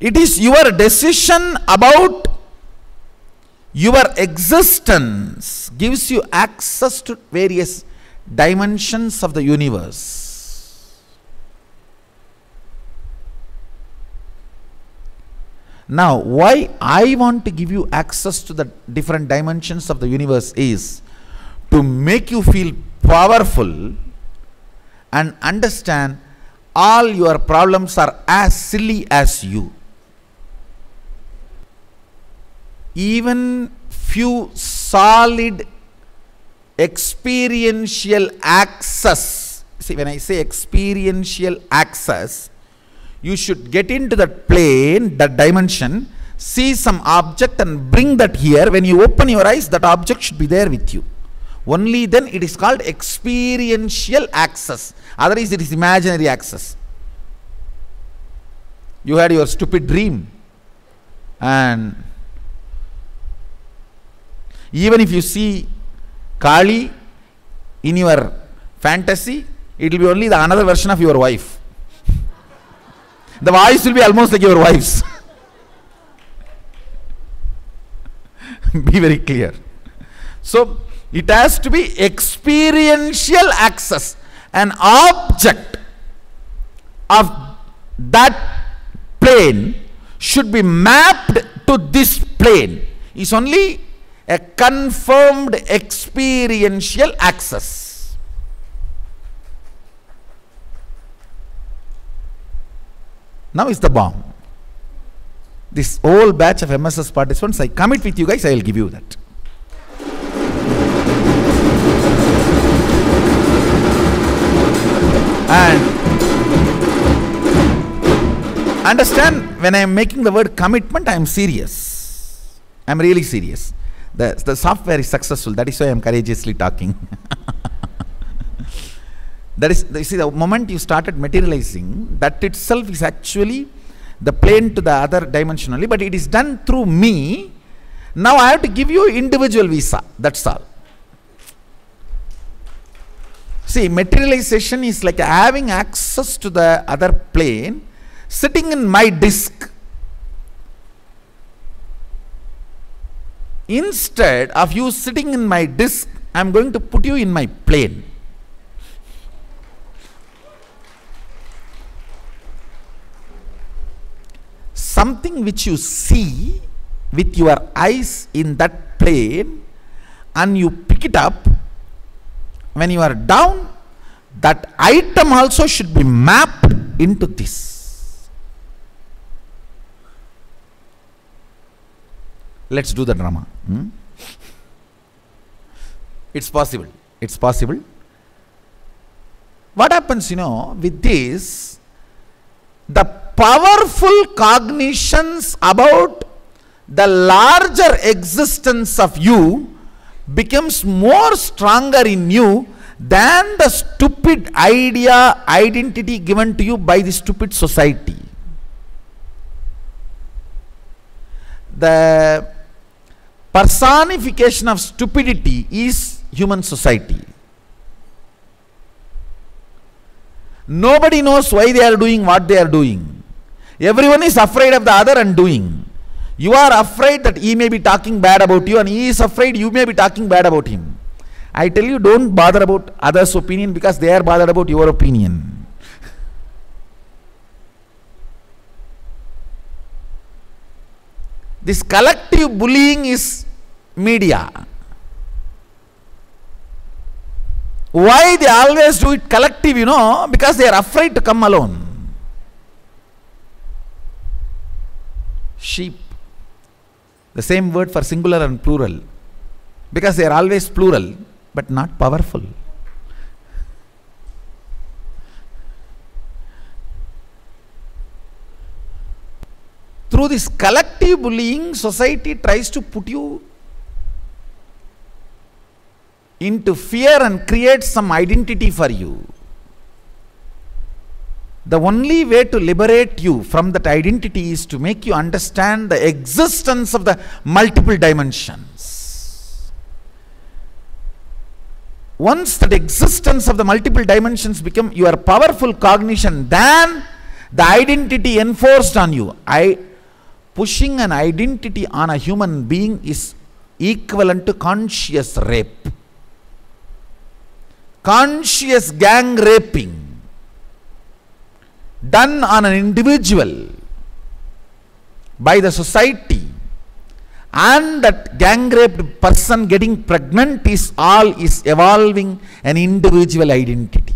It is your decision about your existence gives you access to various dimensions of the universe. Now, why I want to give you access to the different dimensions of the universe is to make you feel powerful and understand all your problems are as silly as you. Even few solid experiential access. See, when I say experiential access, you should get into that plane, that dimension, see some object and bring that here. When you open your eyes, that object should be there with you. Only then it is called experiential access. Otherwise, it is imaginary access. You had your stupid dream, and even if you see Kali in your fantasy, it will be only the another version of your wife. the voice will be almost like your wife's. be very clear. So, it has to be experiential access. An object of that plane should be mapped to this plane. Is only a confirmed experiential access. Now is the bomb. This whole batch of MSS participants, I commit with you guys, I will give you that. And understand when I am making the word commitment, I am serious. I am really serious. The, the software is successful. That is why I am courageously talking. that is, you see, the moment you started materializing, that itself is actually the plane to the other dimension only, but it is done through me. Now I have to give you individual visa. That's all. See, materialization is like having access to the other plane, sitting in my disk. Instead of you sitting in my disk, I am going to put you in my plane. Something which you see with your eyes in that plane and you pick it up when you are down that item also should be mapped into this let's do the drama. Hmm? it's possible. It's possible. What happens you know with this the powerful cognitions about the larger existence of you becomes more stronger in you than the stupid idea identity given to you by the stupid society. The personification of stupidity is human society nobody knows why they are doing what they are doing everyone is afraid of the other and doing you are afraid that he may be talking bad about you and he is afraid you may be talking bad about him. I tell you don't bother about others' opinion because they are bothered about your opinion. This collective bullying is media. Why they always do it collective, you know? Because they are afraid to come alone. Sheep the same word for singular and plural because they are always plural but not powerful. Through this collective bullying, society tries to put you into fear and create some identity for you. The only way to liberate you from that identity is to make you understand the existence of the multiple dimensions. Once that existence of the multiple dimensions become your powerful cognition, then the identity enforced on you. I pushing an identity on a human being is equivalent to conscious rape. Conscious gang raping done on an individual by the society and that gang raped person getting pregnant is all is evolving an individual identity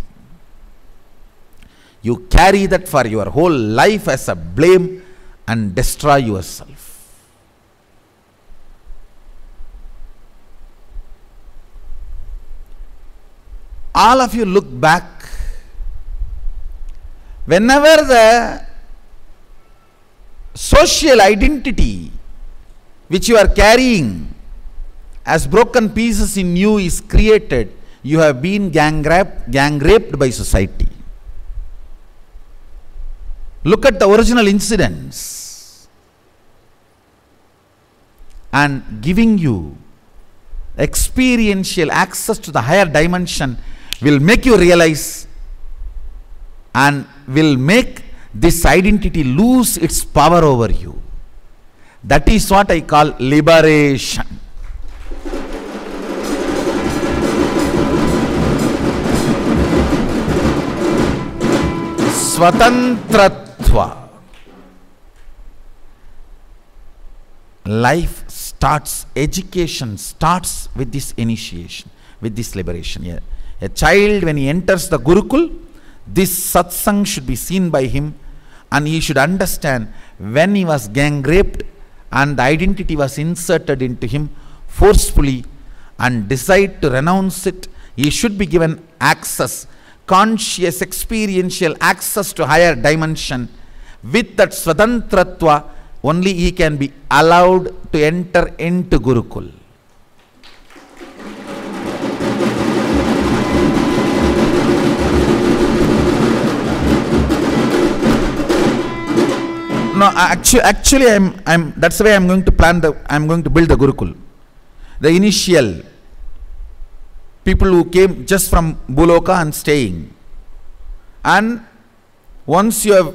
you carry that for your whole life as a blame and destroy yourself all of you look back whenever the social identity which you are carrying as broken pieces in you is created, you have been gang, raped, gang raped by society. Look at the original incidents and giving you experiential access to the higher dimension will make you realize and will make this identity lose its power over you. That is what I call liberation. Life starts, education starts with this initiation, with this liberation. A child, when he enters the Gurukul, this satsang should be seen by him and he should understand when he was gang raped and the identity was inserted into him forcefully and decide to renounce it, he should be given access, conscious experiential access to higher dimension. With that Swadantratva, only he can be allowed to enter into Gurukul. no actually actually i'm i'm that's the way i'm going to plan the i'm going to build the gurukul the initial people who came just from Bhuloka and staying and once you have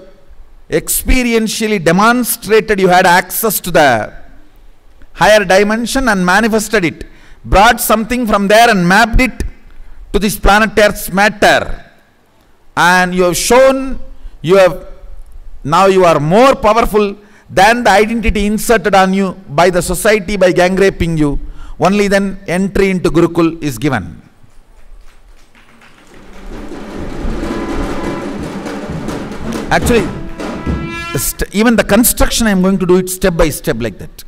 experientially demonstrated you had access to the higher dimension and manifested it brought something from there and mapped it to this planet earth's matter and you have shown you have now you are more powerful than the identity inserted on you by the society by gang raping you. Only then entry into Gurukul is given. Actually, even the construction I am going to do it step by step like that.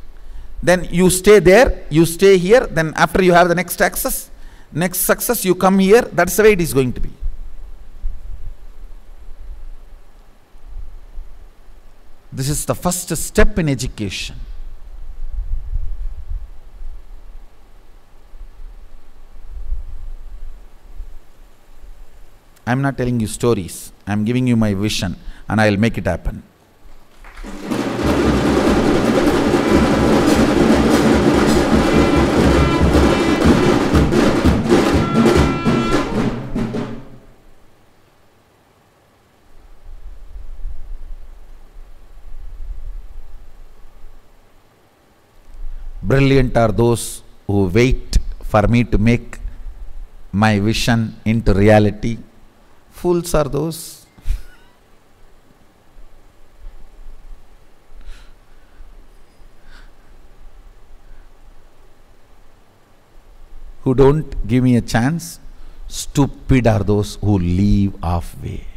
Then you stay there, you stay here, then after you have the next access, next success, you come here, that's the way it is going to be. This is the first step in education. I am not telling you stories. I am giving you my vision and I will make it happen. Brilliant are those who wait for me to make my vision into reality. Fools are those who don't give me a chance. Stupid are those who leave halfway.